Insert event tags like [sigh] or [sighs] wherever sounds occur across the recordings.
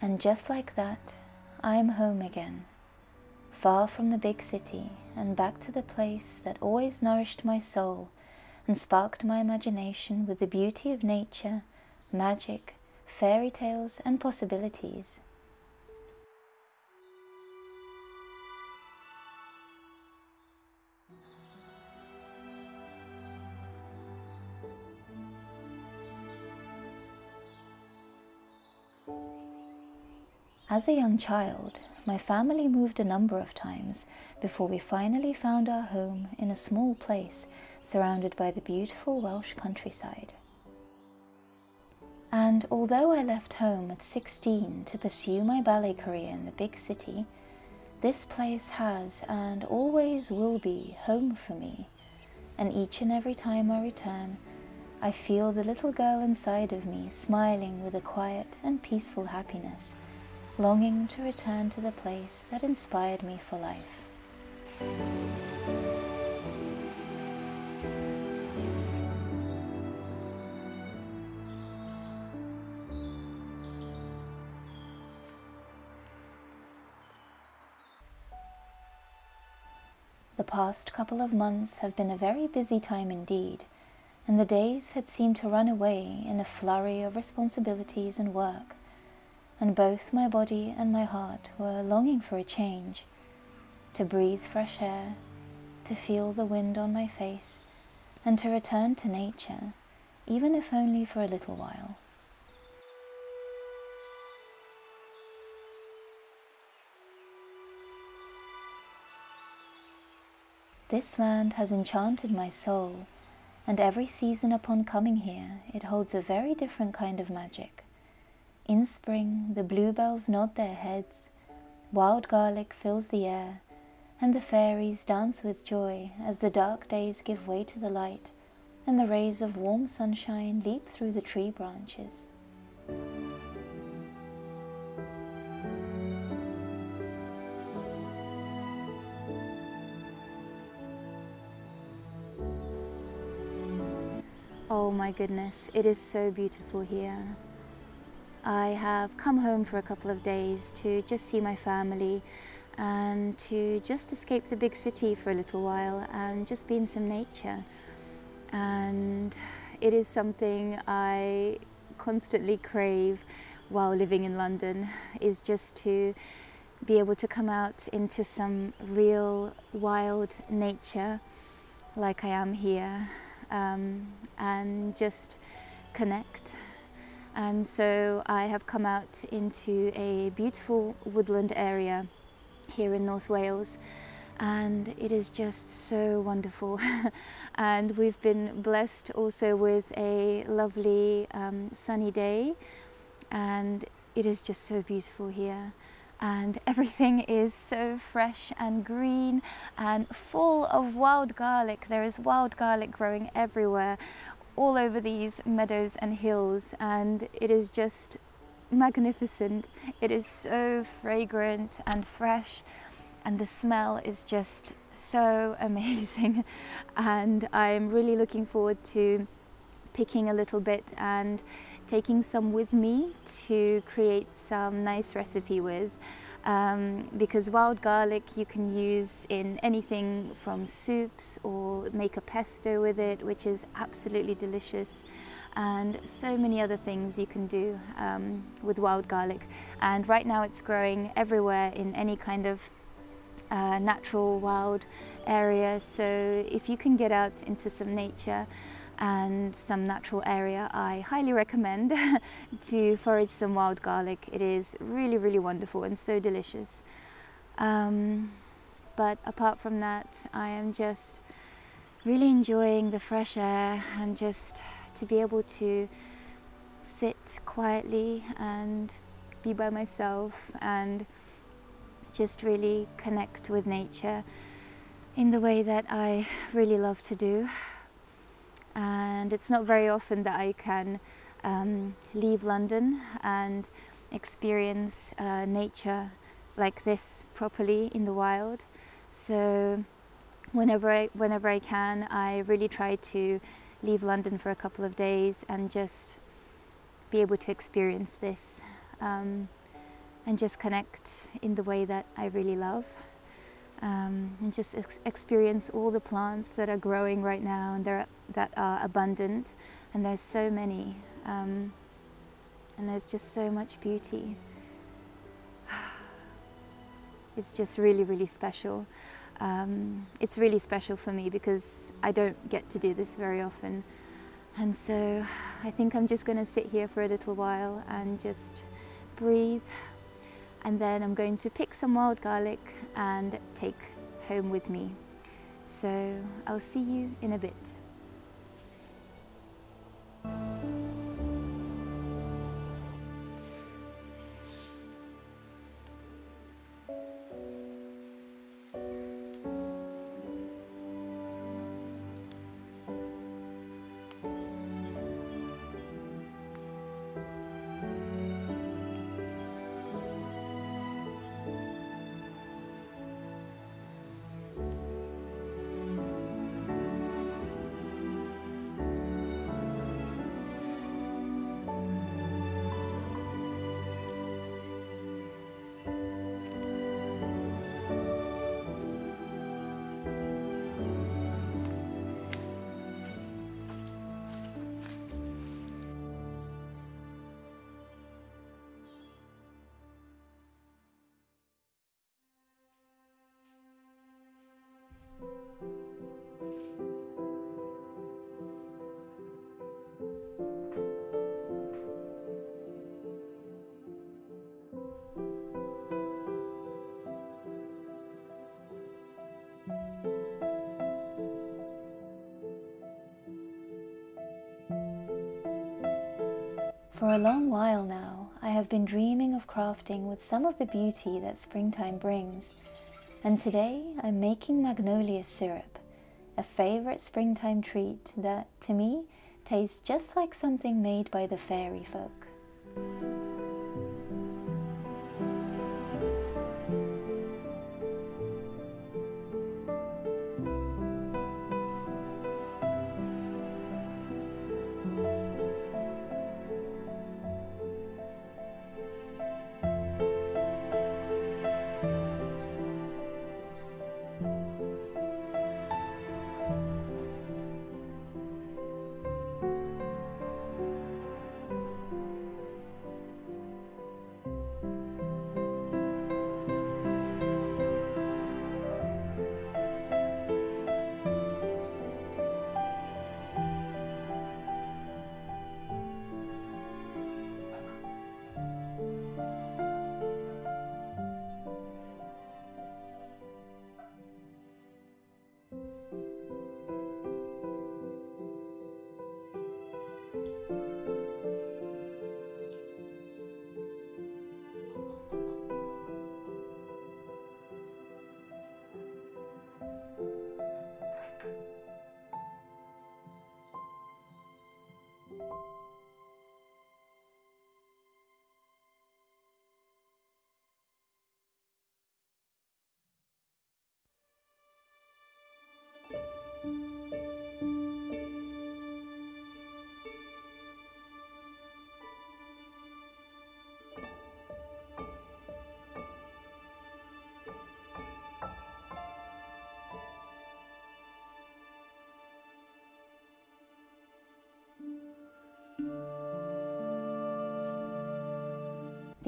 And just like that, I am home again, far from the big city and back to the place that always nourished my soul and sparked my imagination with the beauty of nature, magic, fairy tales, and possibilities. As a young child, my family moved a number of times before we finally found our home in a small place surrounded by the beautiful Welsh countryside. And although I left home at 16 to pursue my ballet career in the big city, this place has and always will be home for me. And each and every time I return, I feel the little girl inside of me smiling with a quiet and peaceful happiness longing to return to the place that inspired me for life. The past couple of months have been a very busy time indeed, and the days had seemed to run away in a flurry of responsibilities and work and both my body and my heart were longing for a change, to breathe fresh air, to feel the wind on my face, and to return to nature, even if only for a little while. This land has enchanted my soul, and every season upon coming here it holds a very different kind of magic. In spring, the bluebells nod their heads, wild garlic fills the air, and the fairies dance with joy as the dark days give way to the light, and the rays of warm sunshine leap through the tree branches. Oh my goodness, it is so beautiful here. I have come home for a couple of days to just see my family and to just escape the big city for a little while and just be in some nature. And it is something I constantly crave while living in London is just to be able to come out into some real wild nature like I am here um, and just connect and so I have come out into a beautiful woodland area here in North Wales. And it is just so wonderful. [laughs] And we've been blessed also with a lovely um, sunny day. And it is just so beautiful here. And everything is so fresh and green and full of wild garlic. There is wild garlic growing everywhere all over these meadows and hills and it is just magnificent. It is so fragrant and fresh and the smell is just so [laughs] amazing and I'm really looking forward to picking a little bit and taking some with me to create some nice recipe with um, because wild garlic you can use in anything from soups or make a pesto with it which is absolutely delicious. And so many other things you can do um, with wild garlic. And right now it's growing everywhere in any kind of uh, natural wild area. So if you can get out into some nature and some natural area, I highly recommend [laughs] to forage some wild garlic. It is really, really wonderful and so delicious. Um, but apart from that, I am just really enjoying the fresh air and just to be able to sit quietly and be by myself and just really connect with nature in the way that I really love to do and it's not very often that I can um, leave London and experience uh, nature like this properly in the wild. So whenever I, whenever I can, I really try to leave London for a couple of days and just be able to experience this. Um, and just connect in the way that I really love. Um, and just ex experience all the plants that are growing right now and that are abundant. And there's so many. Um, and there's just so much beauty. [sighs] It's just really, really special. Um, it's really special for me because I don't get to do this very often. And so I think I'm just going to sit here for a little while and just breathe. And then I'm going to pick some wild garlic and take home with me. So I'll see you in a bit. Thank you. For a long while now, I have been dreaming of crafting with some of the beauty that springtime brings. And today I'm making magnolia syrup, a favorite springtime treat that, to me, tastes just like something made by the fairy folk.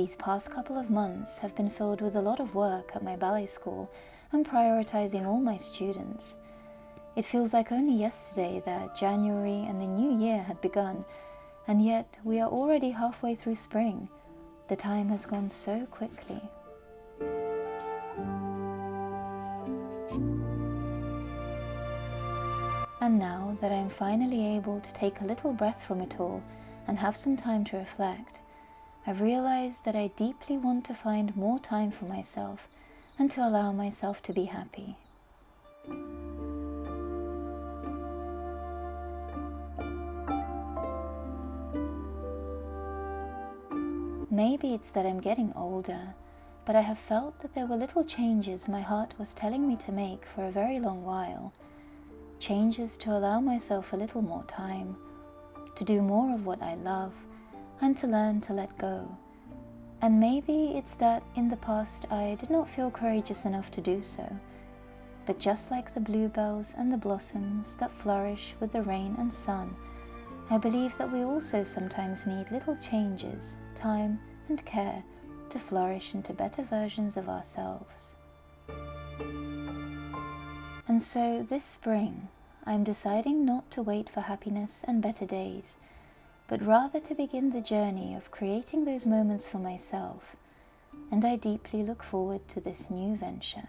These past couple of months have been filled with a lot of work at my ballet school and prioritizing all my students. It feels like only yesterday that January and the new year had begun, and yet we are already halfway through spring. The time has gone so quickly. And now that I am finally able to take a little breath from it all and have some time to reflect, I've realized that I deeply want to find more time for myself and to allow myself to be happy. Maybe it's that I'm getting older, but I have felt that there were little changes my heart was telling me to make for a very long while. Changes to allow myself a little more time, to do more of what I love, and to learn to let go. And maybe it's that in the past I did not feel courageous enough to do so. But just like the bluebells and the blossoms that flourish with the rain and sun, I believe that we also sometimes need little changes, time, and care to flourish into better versions of ourselves. And so this spring, I am deciding not to wait for happiness and better days, but rather to begin the journey of creating those moments for myself, and I deeply look forward to this new venture.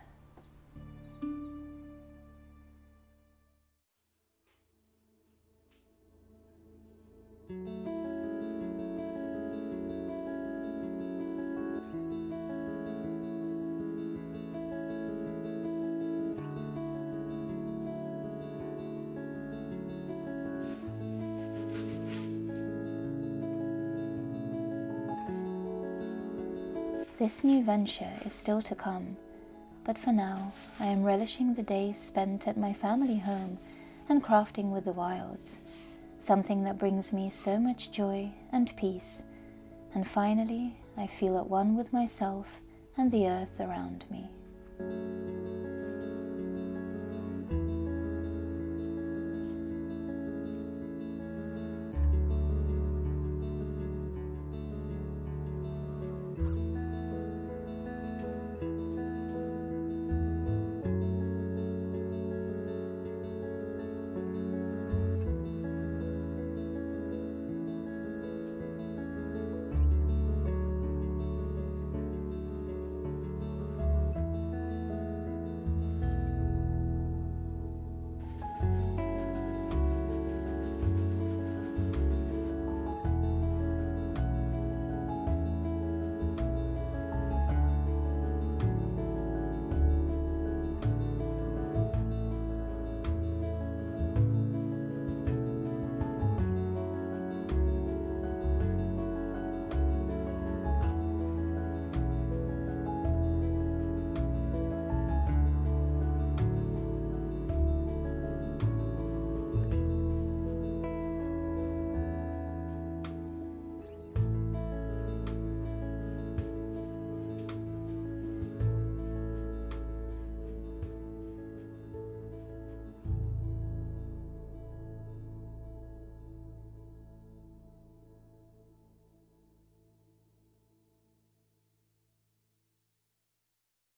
This new venture is still to come, but for now I am relishing the days spent at my family home and crafting with the wilds, something that brings me so much joy and peace, and finally I feel at one with myself and the earth around me.